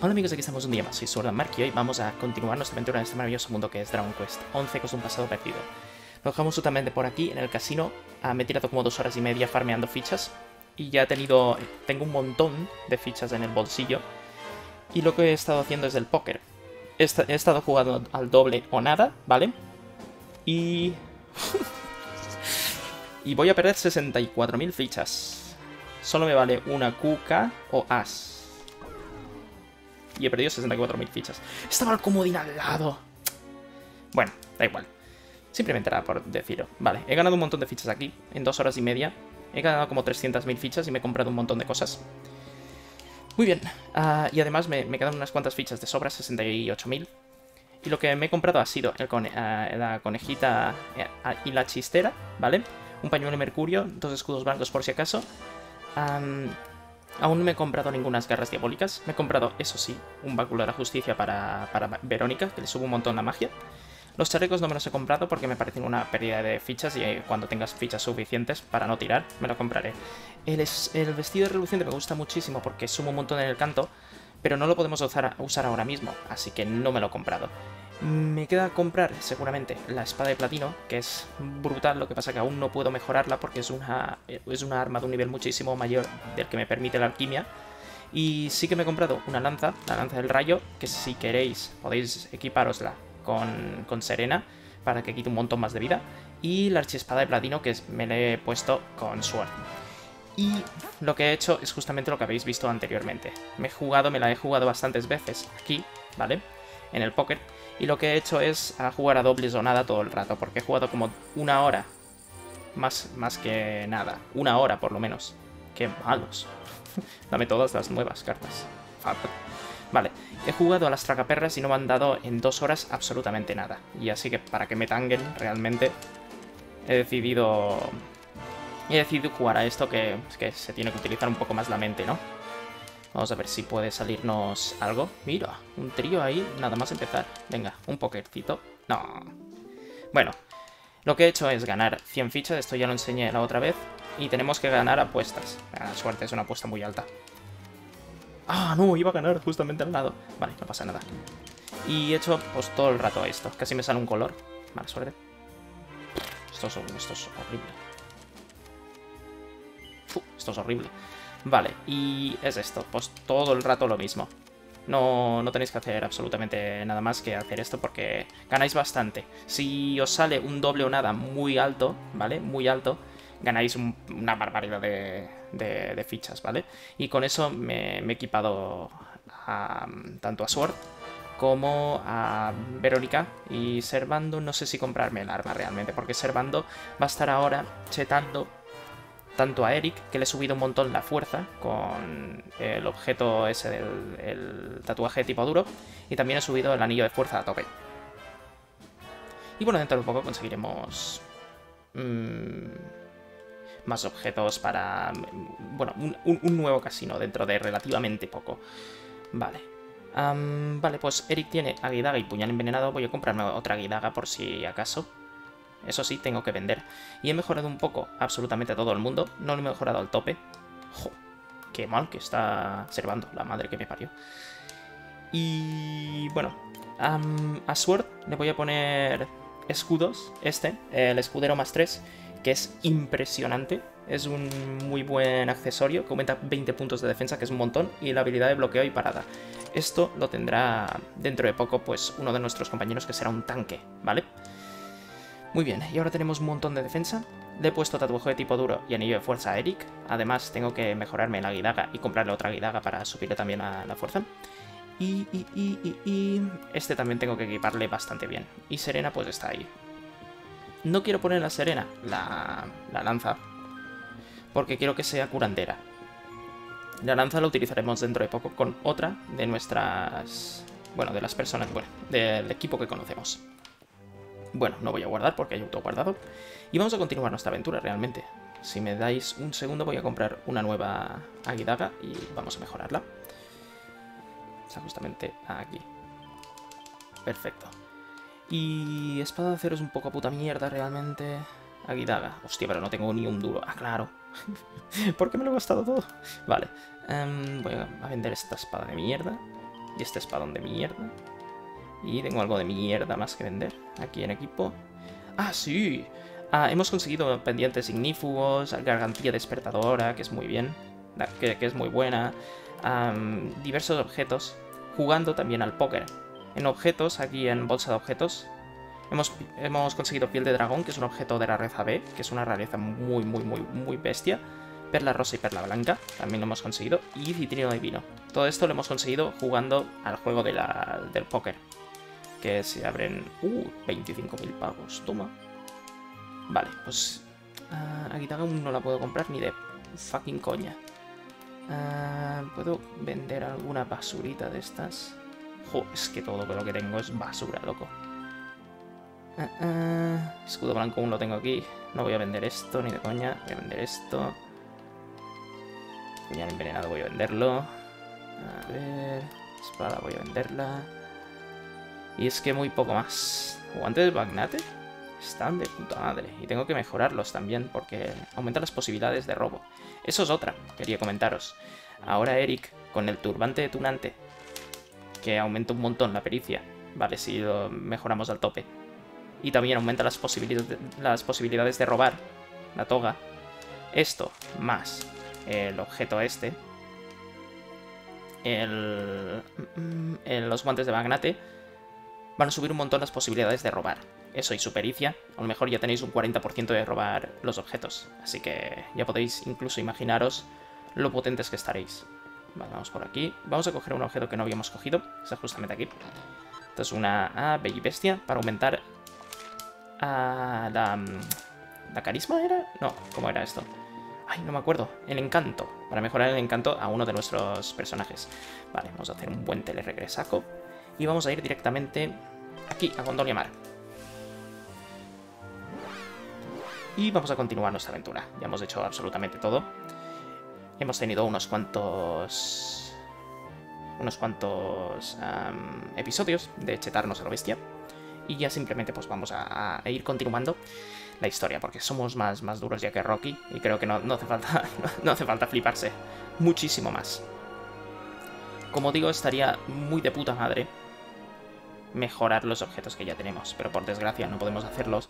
Hola amigos, aquí estamos un día más, soy Sword Mark y hoy vamos a continuar nuestra aventura en este maravilloso mundo que es Dragon Quest 11 con un pasado perdido. Lo dejamos justamente por aquí, en el casino, ah, me he tirado como dos horas y media farmeando fichas y ya he tenido, tengo un montón de fichas en el bolsillo y lo que he estado haciendo es el póker. He, he estado jugando al doble o nada, ¿vale? Y... y voy a perder 64.000 fichas. Solo me vale una cuca o as y he perdido 64.000 fichas. Estaba el comodín al lado. Bueno, da igual. Simplemente era por decirlo. Vale, he ganado un montón de fichas aquí, en dos horas y media. He ganado como 300.000 fichas y me he comprado un montón de cosas. Muy bien. Uh, y además me, me, quedan unas cuantas fichas de sobra, 68.000. Y lo que me he comprado ha sido el cone uh, la conejita uh, y la chistera, ¿vale? Un pañuelo de mercurio, dos escudos blancos por si acaso. Um, Aún no me he comprado ninguna garras diabólicas. Me he comprado, eso sí, un báculo de la justicia para, Verónica, que le sube un montón la magia. Los chalecos no me los he comprado porque me parecen una pérdida de fichas y cuando tengas fichas suficientes para no tirar, me lo compraré. El, el vestido de reluciente me gusta muchísimo porque suma un montón en el canto, pero no lo podemos usar, usar ahora mismo, así que no me lo he comprado. Me queda comprar seguramente la espada de platino, que es brutal, lo que pasa que aún no puedo mejorarla porque es una, es una arma de un nivel muchísimo mayor del que me permite la alquimia. Y sí que me he comprado una lanza, la lanza del rayo, que si queréis podéis equiparosla con, con Serena para que quite un montón más de vida. Y la archiespada de platino, que me la he puesto con Sword. Y lo que he hecho es justamente lo que habéis visto anteriormente. Me he jugado, me la he jugado bastantes veces aquí, ¿vale? En el póker y lo que he hecho es jugar a dobles o nada todo el rato, porque he jugado como una hora. Más, más que nada. Una hora por lo menos. Qué malos. Dame todas las nuevas cartas. Vale, he jugado a las tragaperras y no me han dado en dos horas absolutamente nada. Y así que para que me tanguen realmente he decidido... He decidido jugar a esto que, que se tiene que utilizar un poco más la mente, ¿no? Vamos a ver si puede salirnos algo. Mira, un trío ahí, nada más empezar. Venga, un pokercito. No. Bueno, lo que he hecho es ganar 100 fichas, esto ya lo enseñé la otra vez. Y tenemos que ganar apuestas. La suerte es una apuesta muy alta. Ah, no, iba a ganar justamente al lado. Vale, no pasa nada. Y he hecho pues todo el rato esto. Casi me sale un color. Mala suerte. Esto es, esto es horrible. esto es horrible. Vale, y es esto, pues todo el rato lo mismo. No, no tenéis que hacer absolutamente nada más que hacer esto porque ganáis bastante. Si os sale un doble o nada muy alto, ¿vale? Muy alto, ganáis una barbaridad de, fichas, ¿vale? Y con eso me, he equipado tanto a Sword como a Verónica y Servando no sé si comprarme el arma realmente porque Servando va a estar ahora chetando tanto a Eric, que le he subido un montón la fuerza con el objeto ese del tatuaje tipo duro, y también he subido el anillo de fuerza a tope. Y bueno, dentro de un poco conseguiremos mmm, más objetos para... Bueno, un, nuevo casino dentro de relativamente poco. Vale. vale, pues Eric tiene aguidaga y puñal envenenado. Voy a comprarme otra aguidaga por si acaso. Eso sí, tengo que vender. Y he mejorado un poco absolutamente todo el mundo. No lo he mejorado al tope. ¡Jo! Qué mal que está observando la madre que me parió. Y bueno, a Sword le voy a poner escudos. Este, el escudero más 3, que es impresionante. Es un muy buen accesorio que aumenta 20 puntos de defensa, que es un montón, y la habilidad de bloqueo y parada. Esto lo tendrá dentro de poco, pues, uno de nuestros compañeros que será un tanque, ¿vale? Muy bien, y ahora tenemos un montón de defensa. Le he puesto tatuaje de tipo duro y anillo de fuerza a Eric. Además, tengo que mejorarme la guidaga y comprarle otra guidaga para subirle también a la fuerza. Y, y, y, y, este también tengo que equiparle bastante bien. Y Serena pues está ahí. No quiero poner a Serena la, la lanza, porque quiero que sea curandera. La lanza la utilizaremos dentro de poco con otra de nuestras... Bueno, de las personas, bueno, del equipo que conocemos. Bueno, no voy a guardar porque hay auto guardado. Y vamos a continuar nuestra aventura realmente. Si me dais un segundo voy a comprar una nueva Aguidaga y vamos a mejorarla. Está justamente aquí. Perfecto. Y espada de acero es un poco puta mierda realmente. Aguidaga. Hostia, pero no tengo ni un duro. Ah, claro. ¿Por qué me lo he gastado todo? Vale. Em, voy a vender esta espada de mierda. Y este espadón de mierda. Y tengo algo de mierda más que vender aquí en equipo. ¡Ah, sí! Ah, hemos conseguido pendientes ignífugos, gargantilla despertadora, que es muy bien, que, es muy buena. diversos objetos, jugando también al póker. En objetos, aquí en bolsa de objetos, hemos, hemos conseguido piel de dragón, que es un objeto de la rareza B, que es una rareza muy, muy, muy, muy bestia. Perla rosa y perla blanca, también lo hemos conseguido. Y citrino divino. Todo esto lo hemos conseguido jugando al juego de del póker. Que se abren... Uh, 25.000 pagos, toma. Vale, pues... Uh, no la puedo comprar ni de fucking coña. Ah, ¿Puedo vender alguna basurita de estas? Jo, es que todo lo que tengo es basura, loco. Ah, escudo blanco aún lo tengo aquí. No voy a vender esto, ni de coña. Voy a vender esto. Puñal envenenado voy a venderlo. A ver... Espada voy a venderla. Y es que muy poco más. ¿Guantes de magnate? Están de puta madre. Y tengo que mejorarlos también porque aumenta las posibilidades de robo. Eso es otra, quería comentaros. Ahora Eric, con el turbante de tunante, que aumenta un montón la pericia, vale, si lo mejoramos al tope. Y también aumenta las posibilidades de, las posibilidades de robar la toga. Esto, más el objeto este, el, mm, los guantes de magnate, van a subir un montón las posibilidades de robar eso y su pericia, a lo mejor ya tenéis un 40% de robar los objetos. Así que ya podéis incluso imaginaros lo potentes que estaréis. Vale, vamos por aquí. Vamos a coger un objeto que no habíamos cogido. Está justamente aquí. Esto es una ah, Bestia para aumentar a la... ¿La carisma era? No, ¿cómo era esto? Ay, no me acuerdo. El encanto. Para mejorar el encanto a uno de nuestros personajes. Vale, vamos a hacer un buen teleregresaco. Y vamos a ir directamente aquí, a Gondolia Mar. Y vamos a continuar nuestra aventura. Ya hemos hecho absolutamente todo. Hemos tenido unos cuantos... Unos cuantos episodios de chetarnos a la bestia. Y ya simplemente pues vamos a, ir continuando la historia, porque somos más, más duros ya que Rocky. Y creo que no, no hace falta, no hace falta fliparse muchísimo más. Como digo, estaría muy de puta madre mejorar los objetos que ya tenemos, pero por desgracia no podemos hacerlos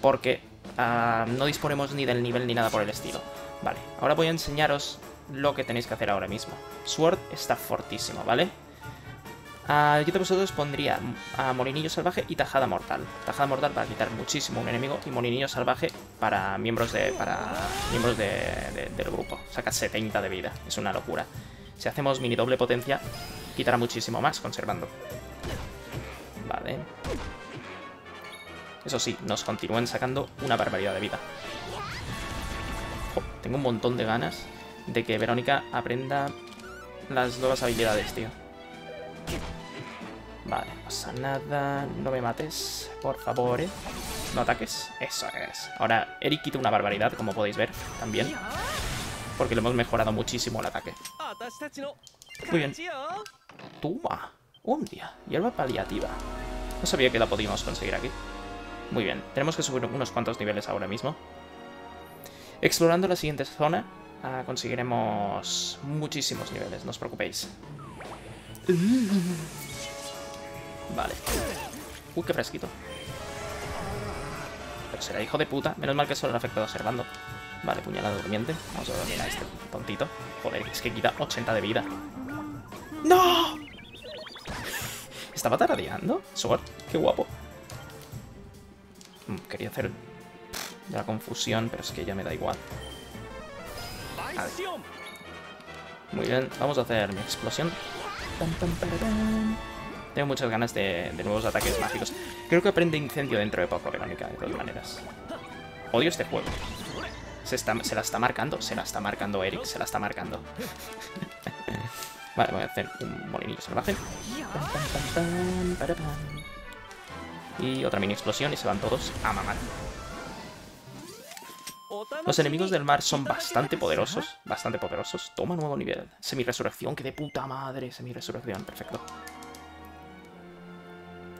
porque Ah, no disponemos ni del nivel ni nada por el estilo. Vale, ahora voy a enseñaros lo que tenéis que hacer ahora mismo. Sword está fortísimo, ¿vale? Uh, yo de vosotros pondría a Molinillo Salvaje y Tajada Mortal. Tajada Mortal para quitar muchísimo un enemigo y Molinillo Salvaje para miembros de para miembros del grupo. Saca 70 de vida, es una locura. Si hacemos mini doble potencia, quitará muchísimo más conservando. Vale. Eso sí, nos continúan sacando una barbaridad de vida. tengo un montón de ganas de que Verónica aprenda las nuevas habilidades, tío. Vale, no pasa nada. No me mates, por favor, ¿eh? No ataques. Eso es. Ahora, Eric quita una barbaridad, como podéis ver, también. Porque le hemos mejorado muchísimo el ataque. Muy bien. Toma. Un día. Hierba paliativa. No sabía que la podíamos conseguir aquí. Muy bien, tenemos que subir unos cuantos niveles ahora mismo. Explorando la siguiente zona ah, conseguiremos muchísimos niveles, no os preocupéis. Vale. Uy, qué fresquito. Pero será hijo de puta. Menos mal que solo el afectado observando. Vale, puñalada durmiente. Vamos a dormir a este tontito. Joder, es que quita 80 de vida. ¡No! ¿Estaba taradeando? Sword, qué guapo. Mm, quería hacer la confusión, pero es que ya me da igual. Muy bien, vamos a hacer mi explosión. Tengo muchas ganas de, nuevos ataques mágicos. Creo que aprende incendio dentro de poco, Verónica, de todas maneras. Odio este juego. Se, se la está marcando, se la está marcando Eric, se la está marcando. Vale, voy a hacer un molinillo salvaje. Y otra mini explosión y se van todos a mamar. Los enemigos del mar son bastante poderosos, bastante poderosos. Toma nuevo nivel. Semi-resurrección, que de puta madre. Semi-resurrección, perfecto.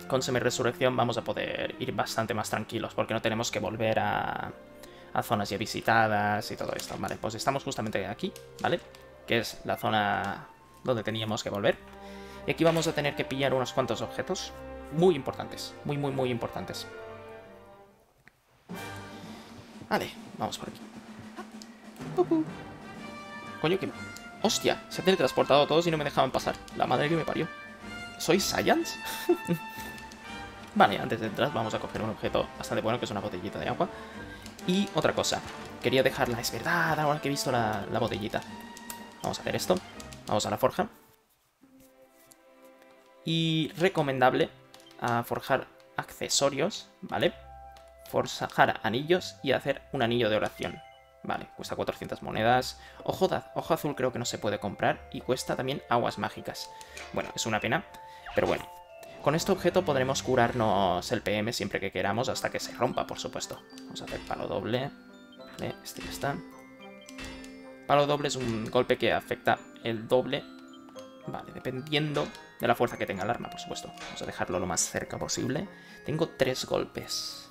Con semi-resurrección vamos a poder ir bastante más tranquilos, porque no tenemos que volver a, a zonas ya visitadas y todo esto. Vale, pues estamos justamente aquí, ¿vale? Que es la zona donde teníamos que volver. Y aquí vamos a tener que pillar unos cuantos objetos muy importantes. Muy, muy, muy importantes. Vale, vamos por aquí. Coño, que... ¡Hostia! Se han teletransportado todos y no me dejaban pasar. La madre que me parió. ¿Soy Science? vale, antes de entrar vamos a coger un objeto bastante bueno, que es una botellita de agua. Y otra cosa. Quería dejarla, es verdad, ahora que he visto la, la botellita. Vamos a hacer esto. Vamos a la forja. Y recomendable a forjar accesorios, ¿vale? Forjar anillos y hacer un anillo de oración. Vale, cuesta 400 monedas. Ojo, ojo azul creo que no se puede comprar y cuesta también aguas mágicas. Bueno, es una pena, pero bueno. Con este objeto podremos curarnos el PM siempre que queramos hasta que se rompa, por supuesto. Vamos a hacer palo doble. Vale, este ya está. Palo doble es un golpe que afecta el doble. Vale, dependiendo de la fuerza que tenga el arma, por supuesto. Vamos a dejarlo lo más cerca posible. Tengo tres golpes.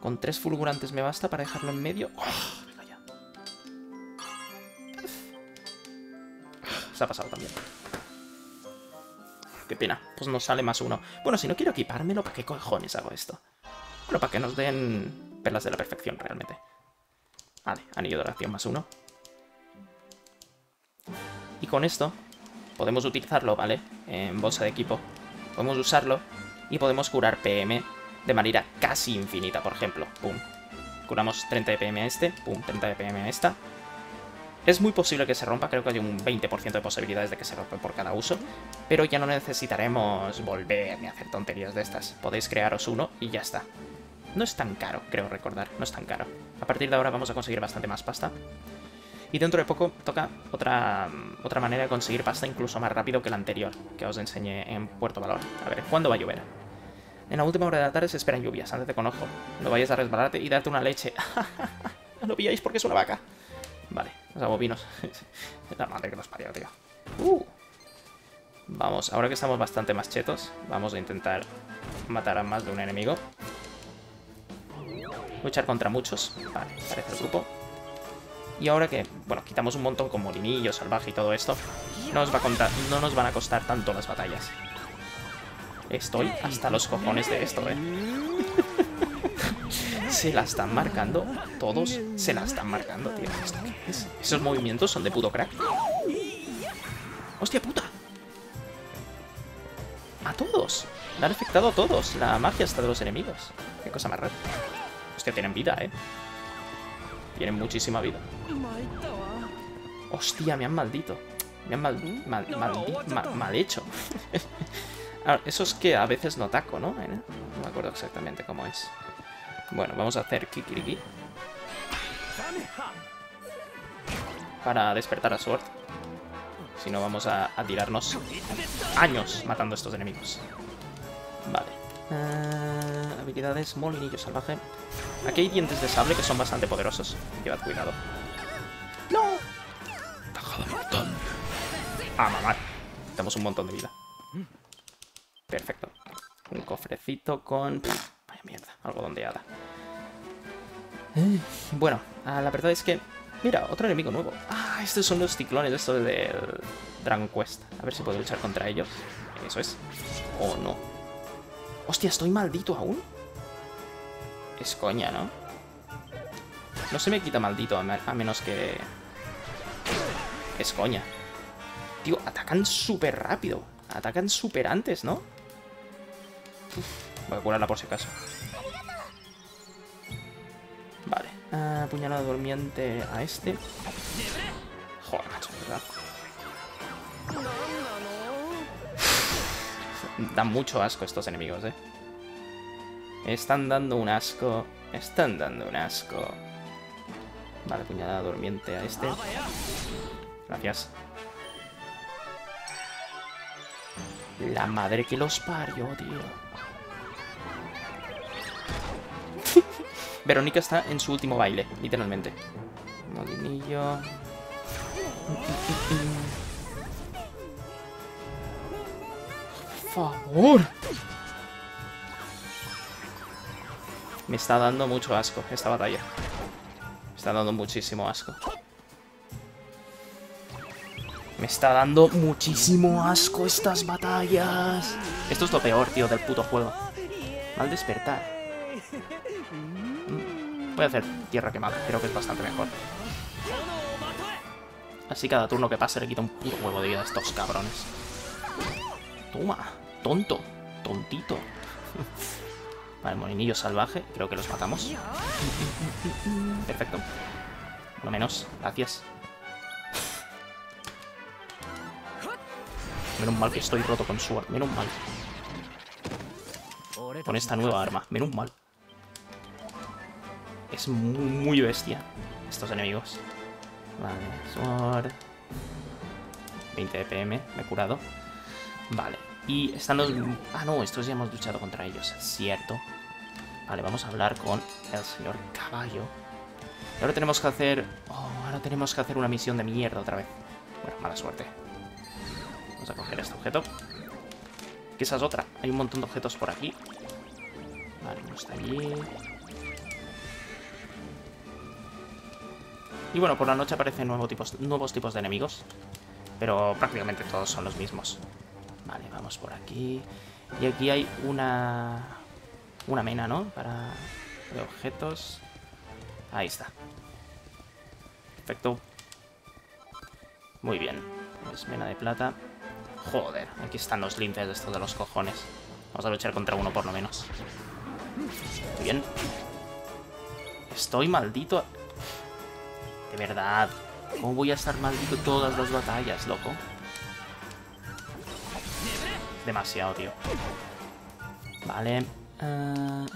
Con tres fulgurantes me basta para dejarlo en medio. ¡Oh! Se ha pasado también. Qué pena. Pues nos sale más uno. Bueno, si no quiero equipármelo, ¿para qué cojones hago esto? Bueno, para que nos den perlas de la perfección, realmente. Vale, anillo de oración más uno. Y con esto podemos utilizarlo, ¿vale? En bolsa de equipo. Podemos usarlo y podemos curar PM de manera casi infinita, por ejemplo. Pum. Curamos 30 de PM a este, pum, 30 de PM a esta. Es muy posible que se rompa, creo que hay un 20% de posibilidades de que se rompa por cada uso, pero ya no necesitaremos volver ni hacer tonterías de estas. Podéis crearos uno y ya está. No es tan caro, creo recordar, no es tan caro. A partir de ahora vamos a conseguir bastante más pasta. Y dentro de poco toca otra, otra manera de conseguir pasta incluso más rápido que la anterior, que os enseñé en Puerto Valor. A ver, ¿cuándo va a llover? En la última hora de la tarde se esperan lluvias, andate con ojo. No vayas a resbalarte y darte una leche. no pilláis porque es una vaca. Vale, nos hago vinos. la madre que nos parió, tío. Uh. Vamos, ahora que estamos bastante más chetos, vamos a intentar matar a más de un enemigo. Luchar contra muchos. Vale, parece el grupo. Y ahora que, bueno, quitamos un montón con molinillo, salvaje y todo esto, no nos, va a contar, no nos van a costar tanto las batallas. Estoy hasta los cojones de esto, ¿eh? se la están marcando. Todos se la están marcando, tío. Esos movimientos son de puto crack. ¡Hostia puta! A todos. Le han afectado a todos. La magia está de los enemigos. Qué cosa más rara. Hostia, tienen vida, ¿eh? Tienen muchísima vida. Hostia, me han maldito. Me han mal, mal, mal, mal hecho. eso es que a veces no taco, ¿no? No me acuerdo exactamente cómo es. Bueno, vamos a hacer Kikiriki. Para despertar a Sword. Si no, vamos a, tirarnos años matando a estos enemigos. Vale. Uh, habilidades, molinillo salvaje. Aquí hay dientes de sable que son bastante poderosos. Llevad cuidado. ¡No! Tajada mortal. Ah, mamá. Tenemos un montón de vida. Perfecto. Un cofrecito con... vaya mierda, algodón de hada. bueno, ah, la verdad es que... Mira, otro enemigo nuevo. Ah, estos son los ciclones, estos del Dragon Quest. A ver si puedo luchar contra ellos. Eso es. ¿O oh, no? Hostia, ¿estoy maldito aún? Es coña, ¿no? No se me quita maldito, a menos que... Es coña. Tío, atacan súper rápido. Atacan súper antes, ¿no? voy a curarla por si acaso. Vale. Uh, puñalada durmiente a este. Joder, macho, ¿verdad? Dan mucho asco estos enemigos, eh. Están dando un asco. Están dando un asco. Vale, puñalada durmiente a este. Gracias. La madre que los parió, tío. Verónica está en su último baile, literalmente. Molinillo. Por favor. Me está dando mucho asco esta batalla. Me está dando muchísimo asco. Está dando muchísimo asco estas batallas. Esto es lo peor, tío, del puto juego. Mal despertar. Mm, voy a hacer tierra quemada, creo que es bastante mejor. Así cada turno que pase le quita un puto huevo de vida a estos cabrones. Toma, tonto, tontito. Vale, molinillo salvaje, creo que los matamos. Perfecto. Lo menos, gracias. Menos mal que estoy roto con Sword, menos mal. Con esta nueva arma, menos mal. Es muy, muy bestia estos enemigos. Vale, Sword. 20 de PM, me he curado. Vale, y están los... Ah, no, estos ya hemos luchado contra ellos, cierto. Vale, vamos a hablar con el señor Caballo. Y ahora tenemos que hacer... Oh, ahora tenemos que hacer una misión de mierda otra vez. Bueno, mala suerte. Vamos a coger este objeto. Que esa es otra. Hay un montón de objetos por aquí. Vale, uno está allí. Y bueno, por la noche aparecen nuevos tipos, nuevos tipos de enemigos. Pero prácticamente todos son los mismos. Vale, vamos por aquí. Y aquí hay una... Una mena, ¿no? Para... De objetos. Ahí está. Perfecto. Muy bien. Es mena de plata. Joder, aquí están los limpios de estos de los cojones. Vamos a luchar contra uno por lo menos. Bien. Estoy maldito. De verdad. ¿Cómo voy a estar maldito todas las batallas, loco? Demasiado, tío. Vale. Uh,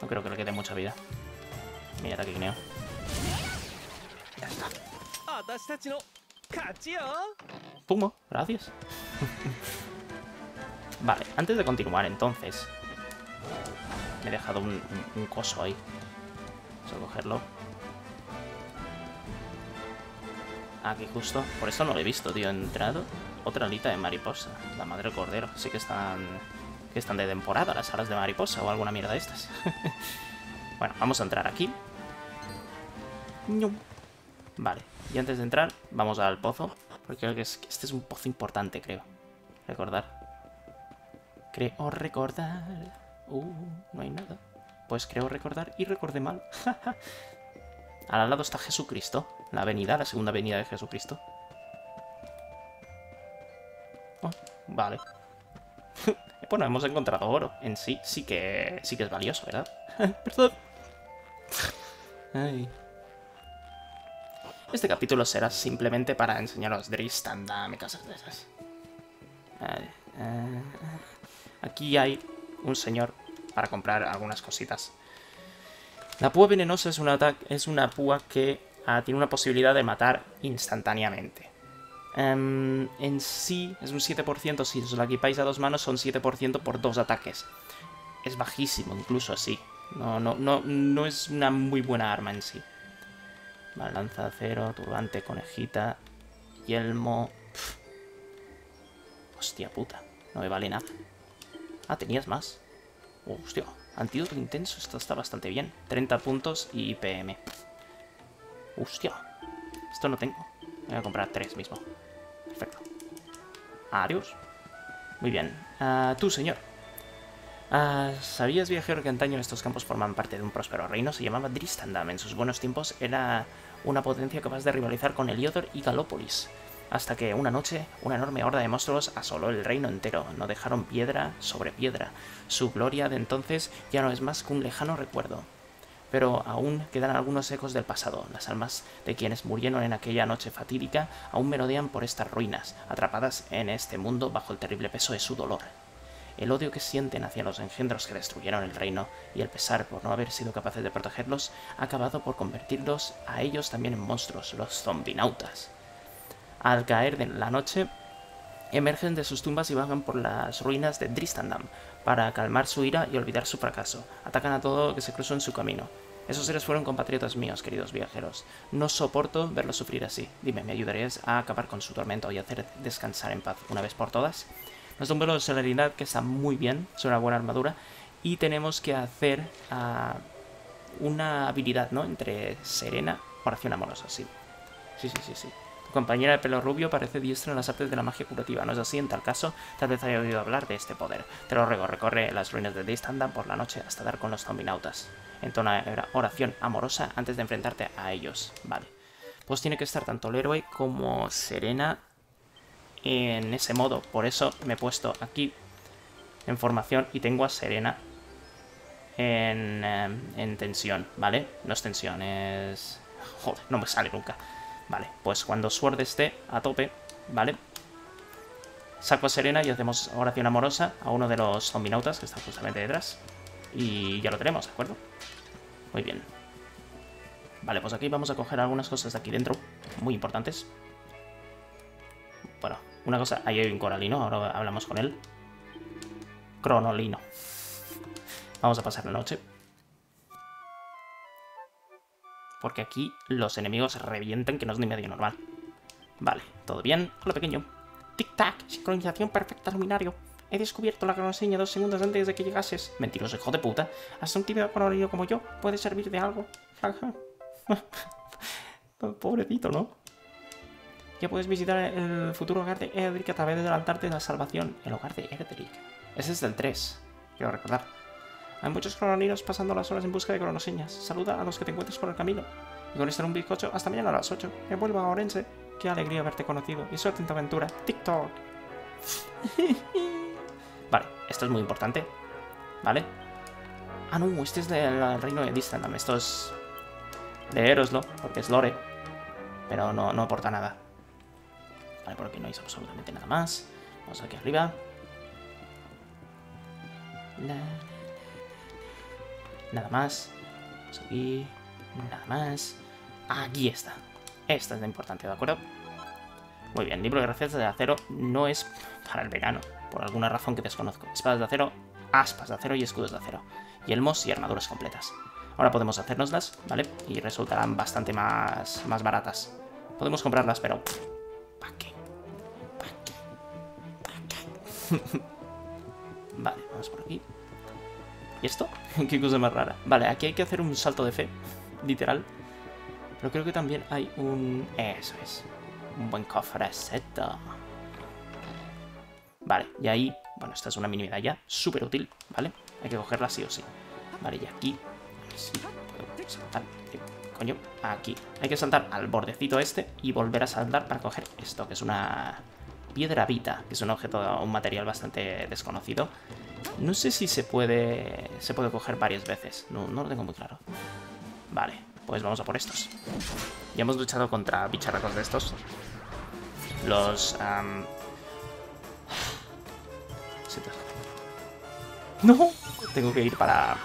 no creo que le quede mucha vida. Mira, ataque guineo. Ya está. Gracias. vale, antes de continuar, entonces... Me he dejado un, coso ahí. Vamos a cogerlo. Aquí justo. Por eso no lo he visto, tío. He entrado. Otra alita de mariposa. La madre cordero. Sí que están... Que están de temporada las alas de mariposa o alguna mierda de estas. bueno, vamos a entrar aquí. Vale. Y antes de entrar, vamos al pozo. Porque creo que este es un pozo importante, creo. Recordar. Creo recordar. Uh, no hay nada. Pues creo recordar y recordé mal. Al lado está Jesucristo. La venida, la segunda venida de Jesucristo. Oh, vale. bueno, hemos encontrado oro. En sí, sí que, sí que es valioso, ¿verdad? Perdón. Ay. Este capítulo será simplemente para enseñaros Dristanda, y cosas de esas. Vale. Uh, aquí hay un señor para comprar algunas cositas. La púa venenosa es una, es una púa que uh, tiene una posibilidad de matar instantáneamente. Um, en sí es un 7%, si os la equipáis a dos manos son 7% por dos ataques. Es bajísimo, incluso así. No, no, no, no es una muy buena arma en sí. Vale, lanza de acero, turbante, conejita, yelmo... Pff. Hostia puta, no me vale nada. Ah, tenías más. hostia, antídoto intenso, esto está bastante bien. 30 puntos y PM. Hostia, esto no tengo. Voy a comprar tres mismo. Perfecto. Adiós. Muy bien. Uh, tú, señor. Uh, ¿Sabías, viajero, que antaño estos campos forman parte de un próspero reino? Se llamaba Dristandam. En sus buenos tiempos era una potencia capaz de rivalizar con Heliodor y Galópolis. Hasta que una noche, una enorme horda de monstruos asoló el reino entero. No dejaron piedra sobre piedra. Su gloria de entonces ya no es más que un lejano recuerdo pero aún quedan algunos ecos del pasado. Las almas de quienes murieron en aquella noche fatídica aún merodean por estas ruinas, atrapadas en este mundo bajo el terrible peso de su dolor. El odio que sienten hacia los engendros que destruyeron el reino y el pesar por no haber sido capaces de protegerlos ha acabado por convertirlos a ellos también en monstruos, los zombinautas. Al caer de la noche, emergen de sus tumbas y vagan por las ruinas de Dristandam para calmar su ira y olvidar su fracaso. Atacan a todo lo que se cruzó en su camino. Esos seres fueron compatriotas míos, queridos viajeros. No soporto verlos sufrir así. Dime, ¿me ayudarías a acabar con su tormento y hacer descansar en paz una vez por todas? Un vuelo de celeridad que está muy bien, es una buena armadura. Y tenemos que hacer uh, una habilidad, ¿no? Entre serena, oración amorosa, sí. Sí, sí, sí, sí. Tu compañera de pelo rubio parece diestra en las artes de la magia curativa. ¿No es así? En tal caso, tal vez haya oído hablar de este poder. Te lo ruego, recorre las ruinas de Distanda por la noche hasta dar con los zombinautas. Entona oración amorosa antes de enfrentarte a ellos. Vale. Pues tiene que estar tanto el héroe como Serena en ese modo. Por eso me he puesto aquí en formación y tengo a Serena en, em, en tensión, ¿vale? No es tensión, es... Joder, no me sale nunca. Vale, pues cuando Sword esté a tope, ¿vale? Saco a Serena y hacemos oración amorosa a uno de los zombinautas que está justamente detrás. Y ya lo tenemos, ¿de acuerdo? Muy bien. Vale, pues aquí vamos a coger algunas cosas de aquí dentro, muy importantes. Bueno, una cosa, ahí hay un coralino, ahora hablamos con él. Cronolino. Vamos a pasar la noche. Porque aquí los enemigos revientan que no es ni medio normal. Vale, ¿todo bien? Hola, pequeño. Tic-tac, sincronización perfecta, luminario. He descubierto la contraseña dos segundos antes de que llegases. Mentiroso, hijo de puta. Hasta un tímido colorío como yo puede servir de algo. Pobrecito, ¿no? Ya puedes visitar el futuro hogar de Edric a través del altar de la salvación. El hogar de Edric. Ese es del 3, quiero recordar. Hay muchos cronolinos pasando las horas en busca de cronoseñas. Saluda a los que te encuentres por el camino. Y con este un bizcocho hasta mañana a las 8. Que vuelva a Orense. Qué alegría haberte conocido. Y suerte en tu aventura. TikTok. vale, esto es muy importante. ¿Vale? Ah, no, este es del reino de Distandam. Esto es de Eroslo, porque es Lore. Pero no, no aporta nada. Vale, por aquí no hay absolutamente nada más. Vamos aquí arriba. Nada más. Vamos aquí. Nada más. Aquí está. Esta es la importante, ¿de acuerdo? Muy bien, libro de recetas de acero no es para el verano, por alguna razón que desconozco. Espadas de acero, aspas de acero y escudos de acero. Yelmos y armaduras completas. Ahora podemos hacernoslas, ¿vale? Y resultarán bastante más, más baratas. Podemos comprarlas, pero... ¿Para vale, vamos por aquí. ¿Y esto? Qué cosa más rara. Vale, aquí hay que hacer un salto de fe, literal. Pero creo que también hay un... Eso es. Un buen cofrecito. Vale, y ahí... Bueno, esta es una mini medalla súper útil, ¿vale? Hay que cogerla sí o sí. Vale, y aquí... Sí, puedo saltar. Coño, aquí. Hay que saltar al bordecito este y volver a saltar para coger esto, que es una piedra vita, que es un objeto, un material bastante desconocido. No sé si se puede se puede coger varias veces. No, no lo tengo muy claro. Vale, pues vamos a por estos. Ya hemos luchado contra bicharracos de estos. Los... ¡No! Tengo que ir para...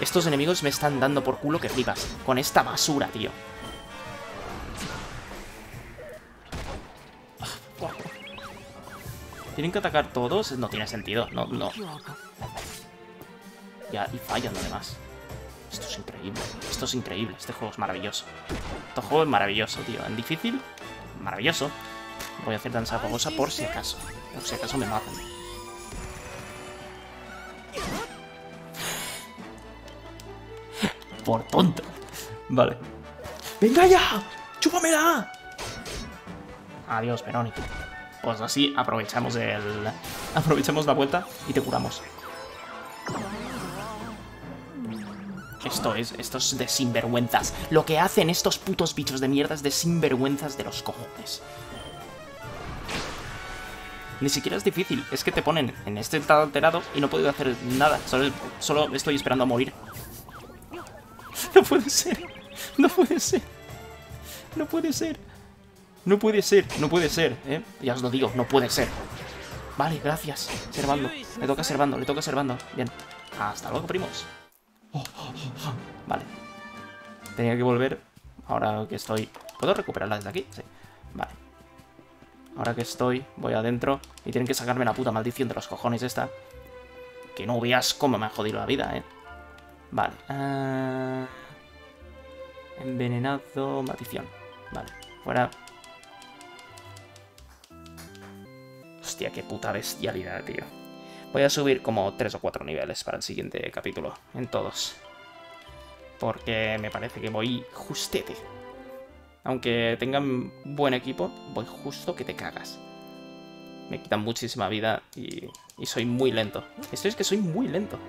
Estos enemigos me están dando por culo que flipas. Con esta basura, tío. ¿Tienen que atacar todos? No tiene sentido. No, no. Ya, y fallan además. Esto es increíble. Esto es increíble. Este juego es maravilloso. Este juego es maravilloso, tío. En difícil, maravilloso. Voy a hacer danza fogosa por si acaso. Por si acaso me matan. Por tonto. Vale. ¡Venga ya! ¡Chúpamela! Adiós, Verónica. Pues así aprovechamos el... Aprovechamos la vuelta y te curamos. Esto es, esto es de sinvergüenzas. Lo que hacen estos putos bichos de mierda es de sinvergüenzas de los cojones. Ni siquiera es difícil, es que te ponen en este estado alterado y no puedo hacer nada. Solo, solo estoy esperando a morir. No puede ser. No puede ser. No puede ser. No puede ser, no puede ser, ¿eh? Ya os lo digo, no puede ser. Vale, gracias. Servando. Le toca servando, le toca servando. Bien. Hasta luego, primos. Vale. Tenía que volver. Ahora que estoy... ¿Puedo recuperarla desde aquí? Sí. Vale. Ahora que estoy, voy adentro y tienen que sacarme la puta maldición de los cojones esta. Que no veas cómo me ha jodido la vida, ¿eh? Vale. Uh... Envenenado, maldición. Vale. Fuera. Hostia, qué puta bestialidad, tío. Voy a subir como 3 o 4 niveles para el siguiente capítulo, en todos. Porque me parece que voy justete. Aunque tengan buen equipo, voy justo que te cagas. Me quitan muchísima vida y, y soy muy lento. Esto es que soy muy lento.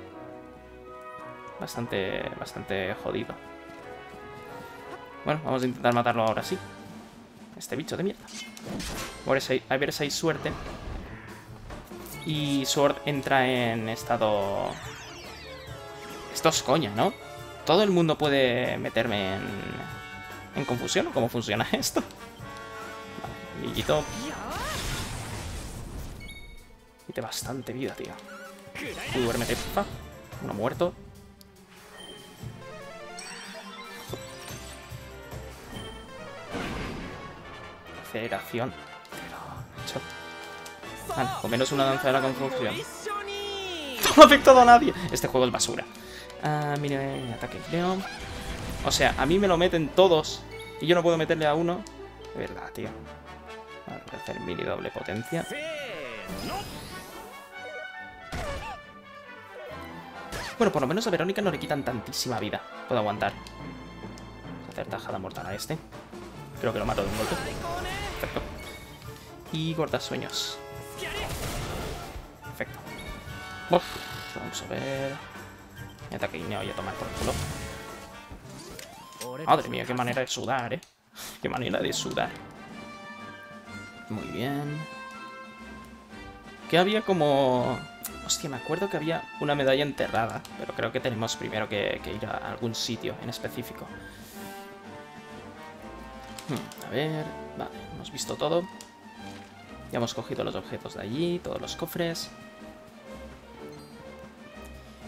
Bastante, bastante jodido. Bueno, vamos a intentar matarlo ahora sí. Este bicho de mierda. A ver si hay, ver si hay suerte. Y Sword entra en estado... Esto es coña, ¿no? Todo el mundo puede meterme en, en confusión. ¿Cómo funciona esto? Vale, Lillito. Quite bastante vida, tío. Tú duérmete, porfa. Uno muerto. Aceleración. Vale, o menos una danza de la confusión. No ha afectado a nadie. Este juego es basura. Ah, mire, ataque creo. O sea, a mí me lo meten todos y yo no puedo meterle a uno. De verdad, tío. Vale, voy a hacer mini doble potencia. Bueno, por lo menos a Verónica no le quitan tantísima vida. Puedo aguantar. Vamos a hacer tajada mortal a este. Creo que lo mato de un golpe. Perfecto. Y sueños. Uf, vamos a ver. Ataque guiñado y a tomar por culo. Madre mía, qué manera de sudar, eh. Qué manera de sudar. Muy bien. Que había como... Hostia, me acuerdo que había una medalla enterrada, pero creo que tenemos primero que, ir a algún sitio en específico. Hmm, a ver... Vale, hemos visto todo. Ya hemos cogido los objetos de allí, todos los cofres.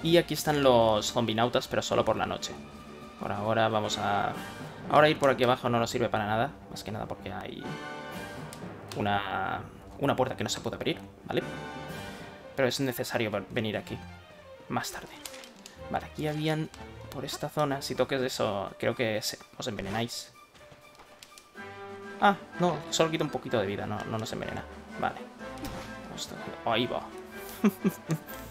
Y aquí están los zombinautas, pero solo por la noche. Por ahora vamos a... Ahora ir por aquí abajo no nos sirve para nada. Más que nada porque hay una, una puerta que no se puede abrir, ¿vale? Pero es necesario venir aquí. Más tarde. Vale, aquí habían... Por esta zona, si toques eso, creo que os envenenáis. Ah, no, solo quita un poquito de vida, no, no nos envenena. Vale. Ahí va.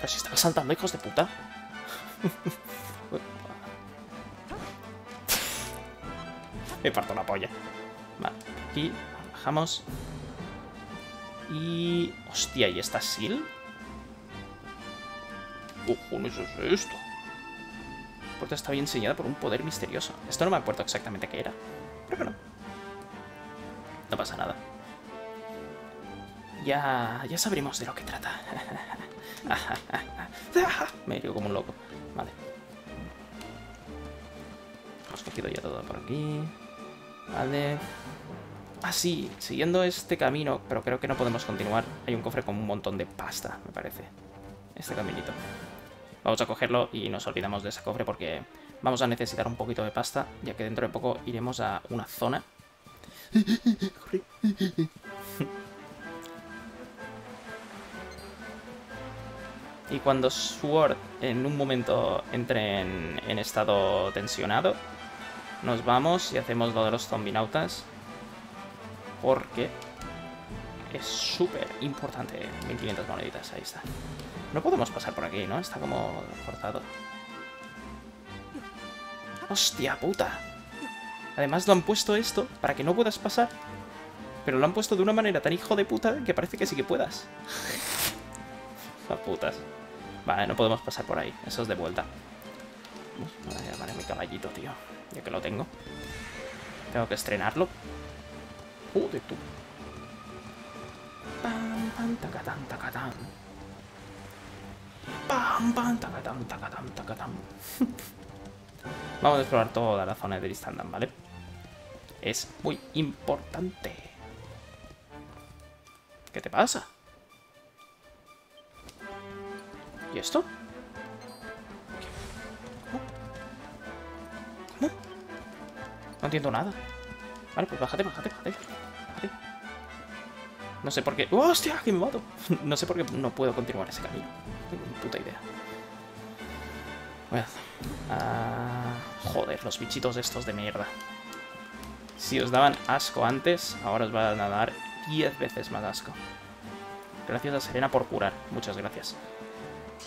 Pero si estaba saltando, hijos de puta. Me parto la polla. Vale, aquí bajamos. Y... Hostia, ¿y esta Sil? Ojo, no es esto? La puerta está bien enseñada por un poder misterioso. Esto no me acuerdo exactamente qué era. Pero bueno. No pasa nada. Ya, ya sabremos de lo que trata. Me río como un loco. Vale. Hemos cogido ya todo por aquí. Vale. Ah, sí, siguiendo este camino, pero creo que no podemos continuar. Hay un cofre con un montón de pasta, me parece. Este caminito. Vamos a cogerlo y nos olvidamos de ese cofre porque vamos a necesitar un poquito de pasta, ya que dentro de poco iremos a una zona. Y cuando Sword en un momento entre en, estado tensionado, nos vamos y hacemos lo de los zombinautas. Porque es súper importante. 1500 moneditas, ahí está. No podemos pasar por aquí, ¿no? Está como cortado. ¡Hostia puta! Además lo han puesto esto para que no puedas pasar. Pero lo han puesto de una manera tan hijo de puta que parece que sí que puedas. A putas. Vale, no podemos pasar por ahí. Eso es de vuelta. Voy a mi caballito, tío. Ya que lo tengo. Tengo que estrenarlo. Joder, tú. Pam, pam, tacatán, tacatán. Pam, pam, tacatán, tacatán, tacatán. Vamos a explorar toda la zona de Tristandam, ¿vale? Es muy importante. ¿Qué te pasa? ¿Y esto? ¿Cómo? No entiendo nada. Vale, pues bájate, bájate, bájate. bájate. No sé por qué... ¡Oh, ¡Hostia! ¡Que me mato! no sé por qué no puedo continuar ese camino. No tengo ni puta idea. Voy a... Ah, joder, los bichitos estos de mierda. Si os daban asco antes, ahora os van a dar 10 veces más asco. Gracias a Serena por curar. Muchas gracias.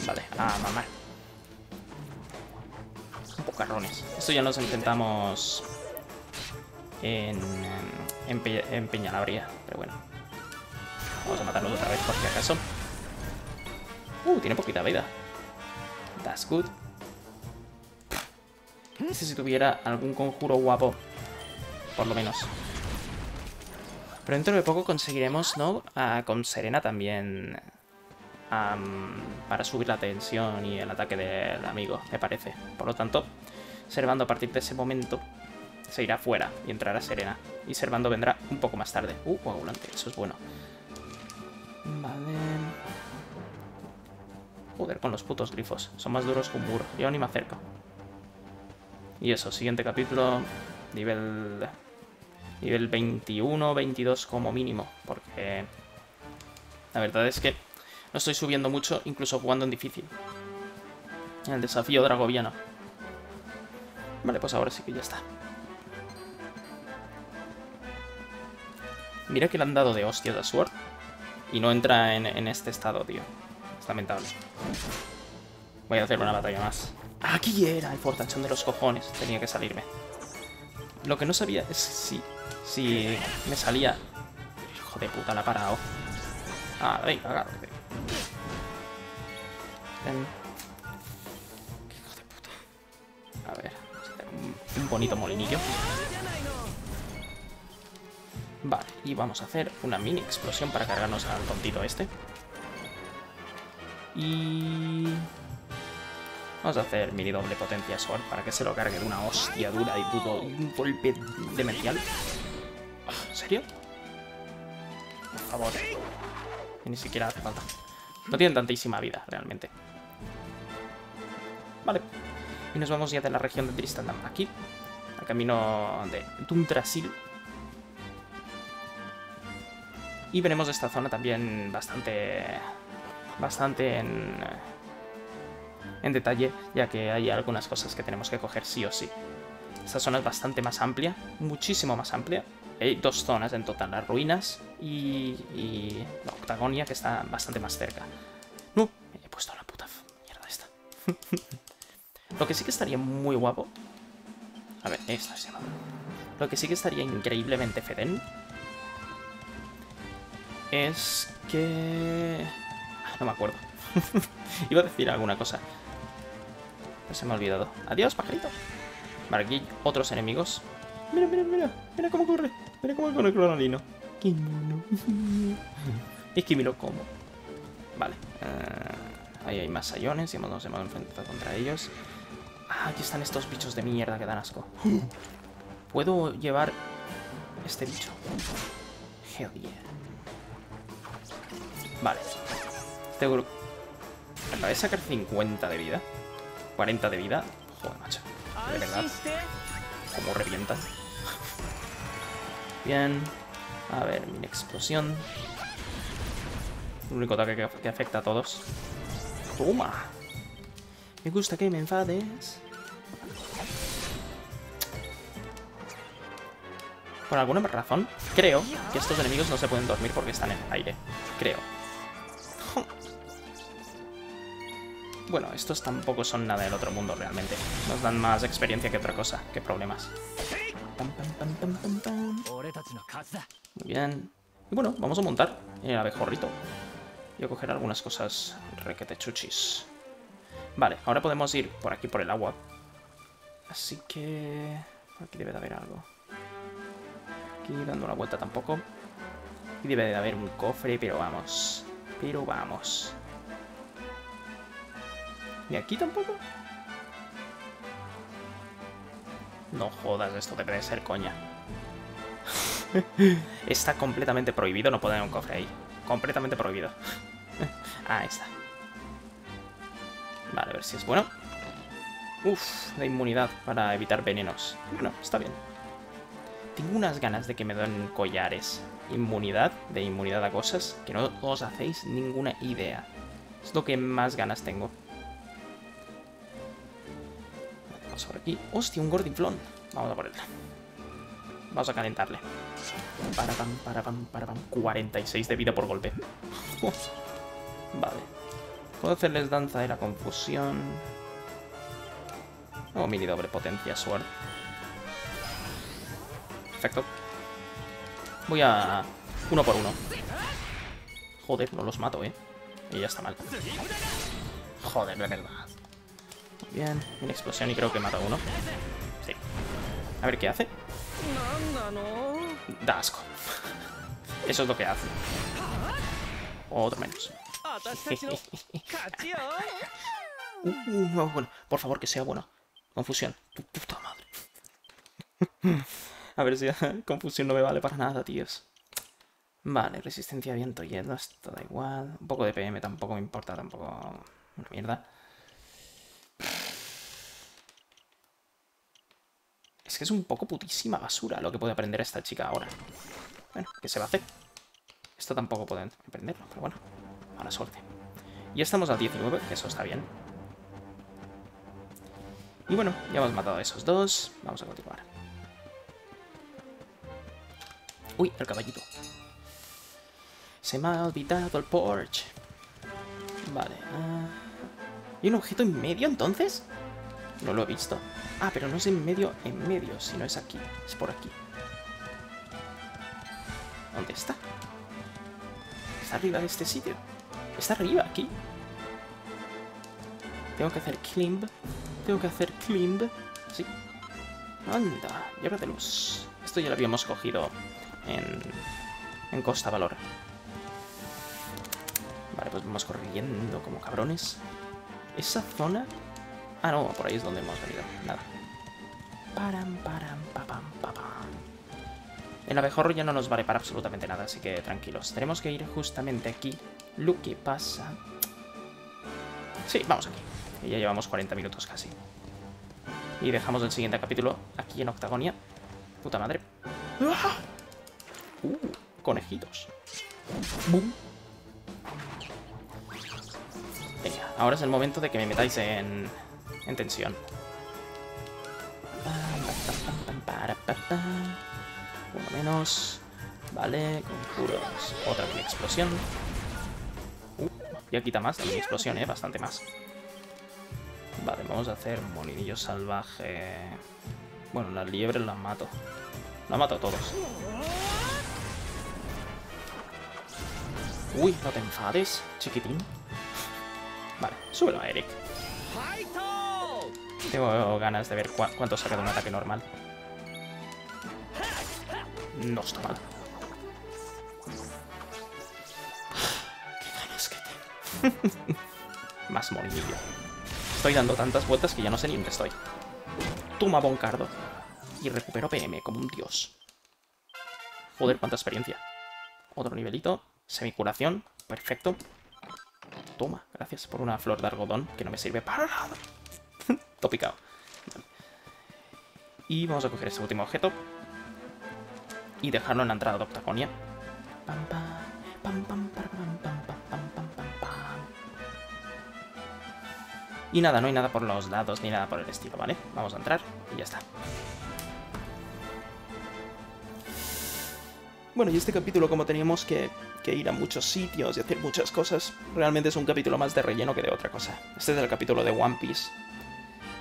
Vale, a mamar. pocarrones. Esto ya nos intentamos en, en, en Peñalabría, pero bueno. Vamos a matarnos otra vez por si acaso. Uh, tiene poquita vida. That's good. No sé si tuviera algún conjuro guapo. Por lo menos. Pero dentro de poco conseguiremos, ¿no? Ah, con Serena también... para subir la tensión y el ataque del amigo, me parece. Por lo tanto, Servando a partir de ese momento se irá fuera y entrará Serena. Y Servando vendrá un poco más tarde. Uh, coagulante, eso es bueno. Vale. Joder, con los putos grifos. Son más duros que un muro. Yo ni me acerco. Y eso, siguiente capítulo. Nivel... Nivel 21, 22 como mínimo. Porque... La verdad es que no estoy subiendo mucho, incluso jugando en difícil. En el desafío dragoviano. Vale, pues ahora sí que ya está. Mira que le han dado de hostias a Sword. Y no entra en, este estado, tío. Es lamentable. Voy a hacer una batalla más. Aquí era el fortachón de los cojones. Tenía que salirme. Lo que no sabía es si, si me salía... Hijo de puta, la ha parado. Ah, venga, agárrate. Ven. Hijo de puta. A ver, un, bonito molinillo. Vale, y vamos a hacer una mini explosión para cargarnos al tontito este. Y... Vamos a hacer mini doble potencia Sword para que se lo cargue de una hostia dura y puto un golpe demencial. Ah, ¿En serio? Por favor. ni siquiera hace falta. No tienen tantísima vida, realmente. Vale. Y nos vamos ya de la región de Tristandam. Aquí, al camino de Tuntrasil. Y veremos esta zona también bastante... Bastante en en detalle, ya que hay algunas cosas que tenemos que coger sí o sí. Esta zona es bastante más amplia, muchísimo más amplia. Hay dos zonas en total, las ruinas y, y la octagonia, que está bastante más cerca. No, me he puesto la puta mierda esta. Lo que sí que estaría muy guapo... A ver, esto es Lo que sí que estaría increíblemente feden es que... Ah, no me acuerdo. Iba a decir alguna cosa se me ha olvidado. Adiós, pajarito. Vale, aquí otros enemigos. Mira, mira, mira. Mira cómo corre. Mira cómo corre el cronolino. Qué mono. es que lo como. Vale. Uh, ahí hay más sayones y nos hemos enfrentado contra ellos. Ah, aquí están estos bichos de mierda que dan asco. ¿Puedo llevar este bicho? Hell yeah. Vale. Este grupo... ¿Me a sacar 50 de vida? 40 de vida. Joder, macho. De verdad. Como revienta. Bien. A ver, mi explosión. El único ataque que, afecta a todos. ¡Toma! Me gusta que me enfades. Por alguna razón, creo que estos enemigos no se pueden dormir porque están en el aire. Creo. Bueno, estos tampoco son nada del otro mundo realmente. Nos dan más experiencia que otra cosa, que problemas. Muy bien. Y bueno, vamos a montar el abejorrito. Y a coger algunas cosas requete chuchis. Vale, ahora podemos ir por aquí por el agua. Así que... Aquí debe de haber algo. Aquí dando una vuelta tampoco. Y debe de haber un cofre, pero vamos. Pero vamos. ¿Y aquí tampoco? No jodas, esto debe de ser coña. está completamente prohibido no poner un cofre ahí. Completamente prohibido. ah, ahí está. Vale, a ver si es bueno. Uf, de inmunidad para evitar venenos. Bueno, está bien. Tengo unas ganas de que me den collares. Inmunidad, de inmunidad a cosas, que no os hacéis ninguna idea. Es lo que más ganas tengo. por aquí. ¡Hostia, un gordiflón! Vamos a por él. Vamos a calentarle. Para pam, para pam, para pam. 46 de vida por golpe. vale. Puedo hacerles danza de la confusión. O mini doble potencia sword. Perfecto. Voy a... Uno por uno. Joder, no los mato, ¿eh? Y ya está mal. Joder, de verdad. Bien. Una explosión y creo que mata a uno. Sí. A ver qué hace. Da asco. Eso es lo que hace. Otro menos. Uh, uh, bueno, por favor, que sea bueno. Confusión. Puta madre. a ver si confusión no me vale para nada, tíos. Vale, resistencia a viento, hielo, esto da igual. Un poco de PM tampoco me importa, tampoco... Una mierda. Es que es un poco putísima basura lo que puede aprender esta chica ahora. Bueno, ¿qué se va a hacer? Esto tampoco puede aprenderlo, pero bueno, mala suerte. Y estamos al 19, que eso está bien. Y bueno, ya hemos matado a esos dos. Vamos a continuar. Uy, el caballito. Se me ha olvidado el porch. Vale. Uh... ¿Y un objeto en medio entonces? No lo he visto. Ah, pero no es en medio, en medio, sino es aquí. Es por aquí. ¿Dónde está? Está arriba de este sitio. Está arriba, aquí. Tengo que hacer climb. Tengo que hacer climb. Sí. Anda, llave de luz. Esto ya lo habíamos cogido en, en Costa Valor. Vale, pues vamos corriendo como cabrones. Esa zona... Ah, no, por ahí es donde hemos venido. Nada. Param, param. El abejorro ya no nos vale para absolutamente nada, así que tranquilos. Tenemos que ir justamente aquí. Lo que pasa... Sí, vamos aquí. Y ya llevamos 40 minutos casi. Y dejamos el siguiente capítulo aquí en Octagonia. Puta madre. ¡Ah! Uh, conejitos. ¡Bum! Venga, ahora es el momento de que me metáis en, en tensión. Menos. Vale, conjuros. Otra explosión. Uh, ya quita más mini explosión, eh, bastante más. Vale, vamos a hacer molinillo salvaje. Bueno, las liebres las mato. Las mato a todos. Uy, no te enfades, chiquitín. Vale, súbelo a Eric. Tengo ganas de ver cuánto saca de un ataque normal. No está mal. Qué ganas que tengo. Más molinillo. Estoy dando tantas vueltas que ya no sé ni dónde estoy. Toma Boncardo. Y recupero PM como un dios. Joder, cuánta experiencia. Otro nivelito. Semicuración. Perfecto. Toma, gracias por una flor de algodón que no me sirve para nada. Topicado. Y vamos a coger este último objeto. Y dejarlo en la entrada de Octagonia. Y nada, no hay nada por los lados ni nada por el estilo, ¿vale? Vamos a entrar y ya está. Bueno, y este capítulo, como teníamos que, ir a muchos sitios y hacer muchas cosas, realmente es un capítulo más de relleno que de otra cosa. Este es el capítulo de One Piece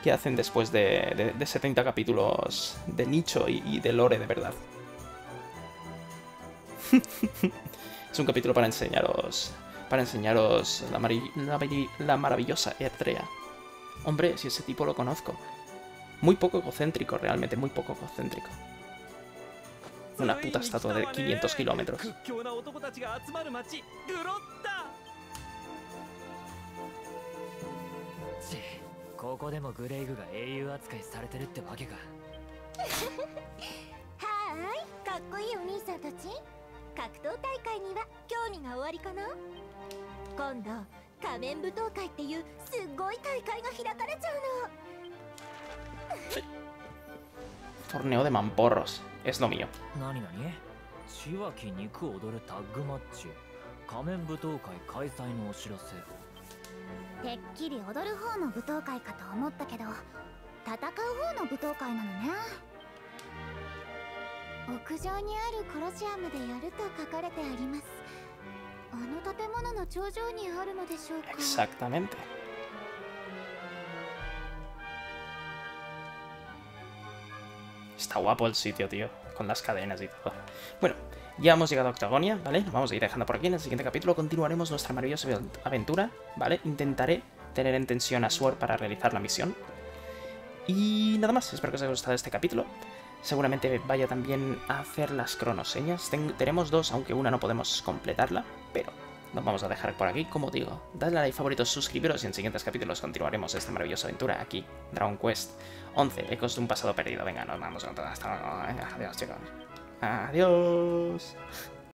que hacen después de, 70 capítulos de nicho y, de lore de verdad. es un capítulo para enseñaros para enseñaros la, la maravillosa Eritrea. Hombre, si ese tipo lo conozco. Muy poco egocéntrico, realmente, muy poco egocéntrico. Una puta estatua de 500 kilómetros. 格闘大会には興味がおありかな？今度仮面舞踏会っていうすっごい大会が開かれちゃうの。Torneo de mamporros. Es lo mío. 何何千秋肉踊るタッグマッチ仮面舞踏会開催のお知らせ。てっきり踊る方の舞踏会かと思ったけど戦う方の舞踏会なのね 屋上にあるコロシアムでやると書かれてありますあの建物の頂上にあるのでしょうか Exactamente Está guapo el sitio, tío. Con las cadenas y todo. Bueno, ya hemos llegado a Octagonia, ¿vale? Nos vamos a ir dejando por aquí. En el siguiente capítulo continuaremos nuestra maravillosa aventura, ¿vale? Intentaré tener en tensión a Sword para realizar la misión. Y nada más, espero que os haya gustado este capítulo. Seguramente vaya también a hacer las cronoseñas. tenemos dos, aunque una no podemos completarla, pero nos vamos a dejar por aquí. Como digo, dadle a like, favoritos, suscribiros y en siguientes capítulos continuaremos esta maravillosa aventura aquí, Dragon Quest 11, Ecos de un pasado perdido. Venga, nos vamos. Hasta luego. Adiós, chicos. Adiós.